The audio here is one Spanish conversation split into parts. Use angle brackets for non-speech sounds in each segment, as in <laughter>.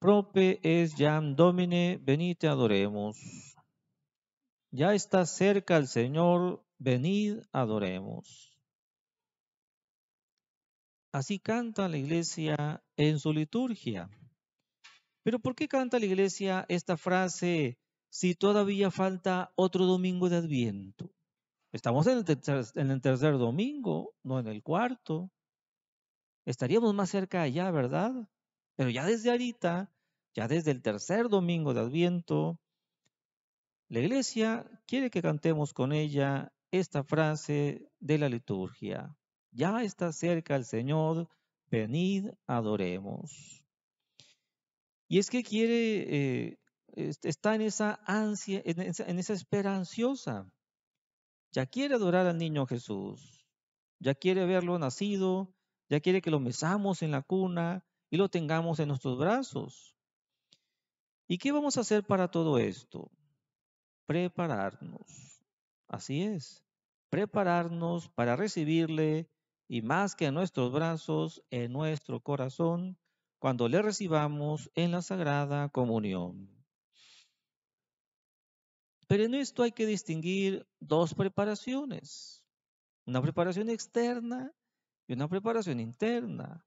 Prope es jam domine, venite adoremos. Ya está cerca el Señor, venid adoremos. Así canta la iglesia en su liturgia. Pero ¿por qué canta la iglesia esta frase si todavía falta otro domingo de Adviento? Estamos en el, tercer, domingo, no en el cuarto. Estaríamos más cerca allá, ¿verdad? Pero ya desde ahorita, ya desde el tercer domingo de Adviento, la iglesia quiere que cantemos con ella esta frase de la liturgia. Ya está cerca el Señor, venid, adoremos. Y es que quiere, eh, está en esa ansia, en esa, espera ansiosa. Ya quiere adorar al niño Jesús. Ya quiere verlo nacido. Ya quiere que lo mesamos en la cuna y lo tengamos en nuestros brazos. ¿Y qué vamos a hacer para todo esto? Prepararnos. Así es, prepararnos para recibirle y más que en nuestros brazos, en nuestro corazón, cuando le recibamos en la Sagrada Comunión. Pero en esto hay que distinguir dos preparaciones, una preparación externa y una preparación interna.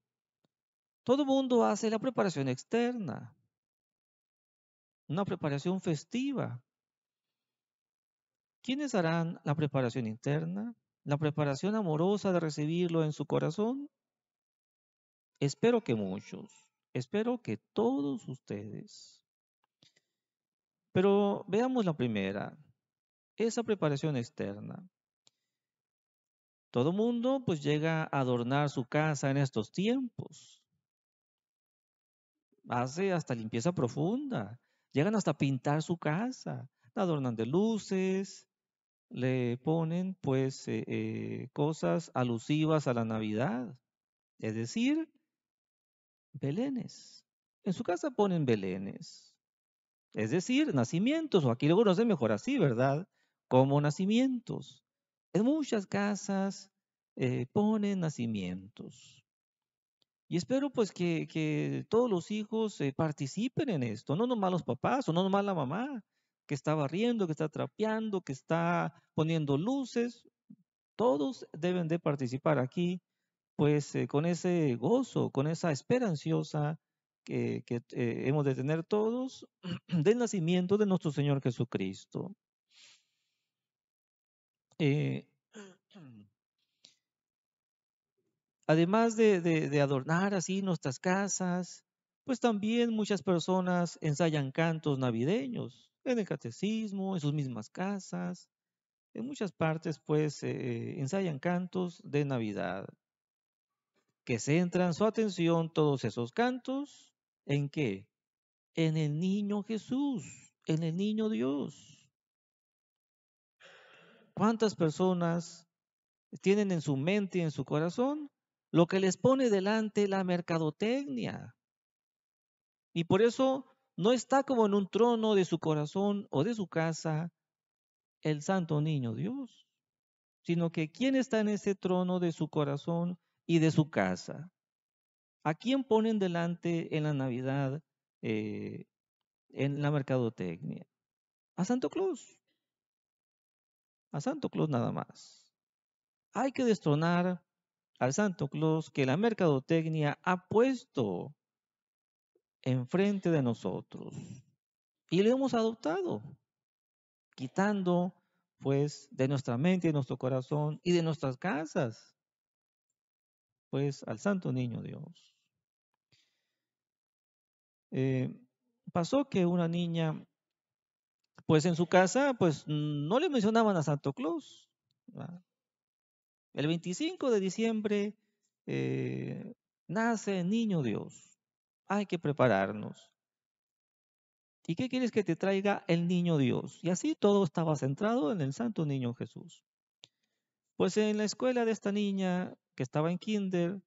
Todo mundo hace la preparación externa, una preparación festiva. ¿Quiénes harán la preparación interna? ¿La preparación amorosa de recibirlo en su corazón? Espero que muchos, espero que todos ustedes. Pero veamos la primera, esa preparación externa. Todo mundo pues llega a adornar su casa en estos tiempos hace hasta limpieza profunda. Llegan hasta pintar su casa, la adornan de luces, le ponen pues eh, eh, cosas alusivas a la Navidad, es decir, belenes. En su casa ponen belenes, es decir, nacimientos, o aquí lo conoce mejor así, ¿verdad? Como nacimientos. En muchas casas eh, ponen nacimientos. Y espero pues que, todos los hijos eh, participen en esto, no nomás los papás o no nomás la mamá que está barriendo, que está trapeando, que está poniendo luces. Todos deben de participar aquí, pues eh, con ese gozo, con esa esperanciosa que, eh, hemos de tener todos <clears throat> del nacimiento de nuestro Señor Jesucristo. <clears throat> Además de, adornar así nuestras casas, pues también muchas personas ensayan cantos navideños en el catecismo, en sus mismas casas. En muchas partes, pues, eh, ensayan cantos de Navidad. Que centran su atención todos esos cantos en qué? En el niño Jesús, en el niño Dios. ¿Cuántas personas tienen en su mente y en su corazón lo que les pone delante la mercadotecnia. Y por eso no está como en un trono de su corazón o de su casa el santo niño Dios, sino que quién está en ese trono de su corazón y de su casa. ¿A quién ponen delante en la Navidad, eh, en la mercadotecnia? A Santo Claus. A Santo Claus nada más. Hay que destronar al Santo Claus que la mercadotecnia ha puesto enfrente de nosotros y lo hemos adoptado, quitando pues de nuestra mente, de nuestro corazón y de nuestras casas, pues al Santo Niño Dios. Eh, pasó que una niña, pues en su casa, pues no le mencionaban a Santo Claus. El 25 de diciembre eh, nace Niño Dios. Hay que prepararnos. ¿Y qué quieres que te traiga el Niño Dios? Y así todo estaba centrado en el Santo Niño Jesús. Pues en la escuela de esta niña que estaba en kinder,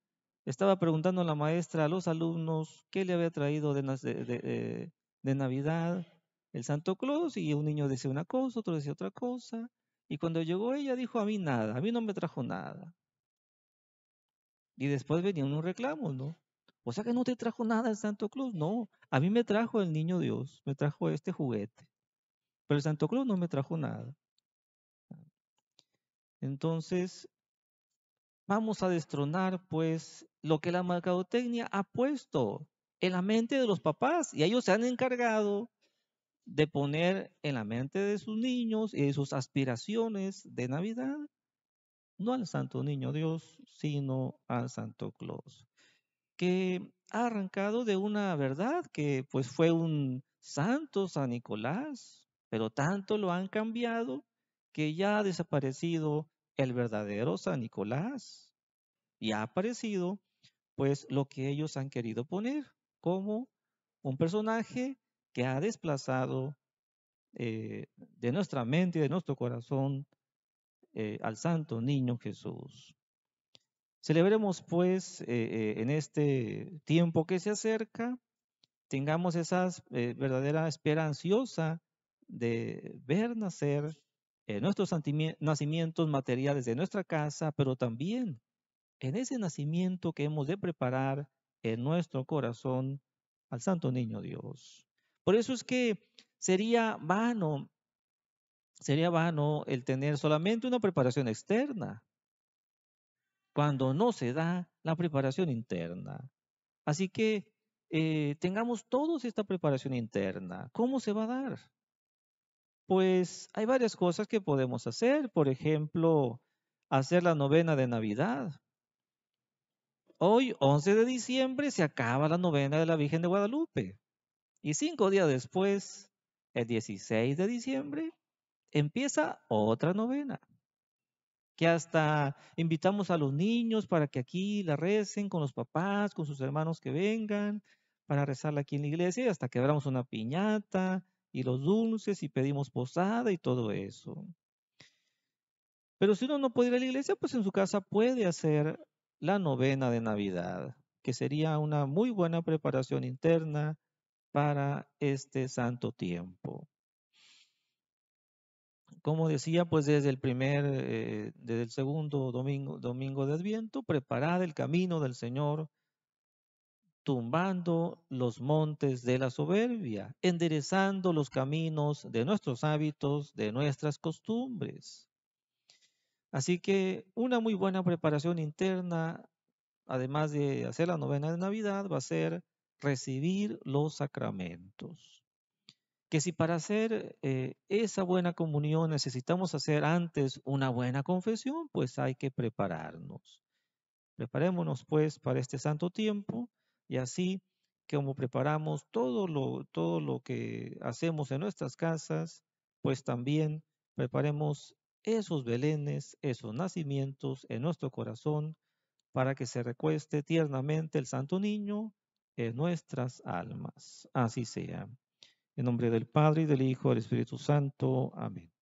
estaba preguntando a la maestra a los alumnos qué le había traído de, de Navidad el Santo Claus y un niño decía una cosa, otro decía otra cosa. Y cuando llegó ella dijo, a mí nada, a mí no me trajo nada. Y después venían unos reclamos, ¿no? O sea que no te trajo nada el Santo Claus. No, a mí me trajo el niño Dios, me trajo este juguete. Pero el Santo Claus no me trajo nada. Entonces, vamos a destronar pues lo que la mercadotecnia ha puesto en la mente de los papás y ellos se han encargado de poner en la mente de sus niños y de sus aspiraciones de Navidad, no al Santo Niño Dios, sino al Santo Claus, que ha arrancado de una verdad que pues fue un santo San Nicolás, pero tanto lo han cambiado que ya ha desaparecido el verdadero San Nicolás y ha aparecido pues lo que ellos han querido poner como un personaje que ha desplazado eh, de nuestra mente y de nuestro corazón eh, al Santo Niño Jesús. Celebremos pues eh, en este tiempo que se acerca, tengamos esa verdadera esperanciosa de ver nacer nuestros nacimientos materiales de nuestra casa, pero también en ese nacimiento que hemos de preparar en nuestro corazón al Santo Niño Dios. Por eso es que sería vano, sería vano el tener solamente una preparación externa cuando no se da la preparación interna. Así que eh, tengamos todos esta preparación interna. ¿Cómo se va a dar? Pues hay varias cosas que podemos hacer. Por ejemplo, hacer la novena de Navidad. Hoy, 11 de diciembre, se acaba la novena de la Virgen de Guadalupe. Y cinco días después, el 16 de diciembre, empieza otra novena. Que hasta invitamos a los niños para que aquí la recen con los papás, con sus hermanos que vengan, para rezarla aquí en la iglesia y hasta quebramos una piñata y los dulces y pedimos posada y todo eso. Pero si uno no puede ir a la iglesia, pues en su casa puede hacer la novena de Navidad, que sería una muy buena preparación interna para este santo tiempo. Como decía, pues desde el primer, eh, desde el segundo domingo, domingo de Adviento, preparad el camino del Señor, tumbando los montes de la soberbia, enderezando los caminos de nuestros hábitos, de nuestras costumbres. Así que una muy buena preparación interna, además de hacer la novena de Navidad, va a ser recibir los sacramentos. Que si para hacer eh, esa buena comunión necesitamos hacer antes una buena confesión, pues hay que prepararnos. Preparémonos pues para este santo tiempo y así como preparamos todo lo, todo lo que hacemos en nuestras casas, pues también preparemos esos belenes, esos nacimientos en nuestro corazón para que se recueste tiernamente el Santo Niño en nuestras almas. Así sea. En nombre del Padre y del Hijo y del Espíritu Santo. Amén.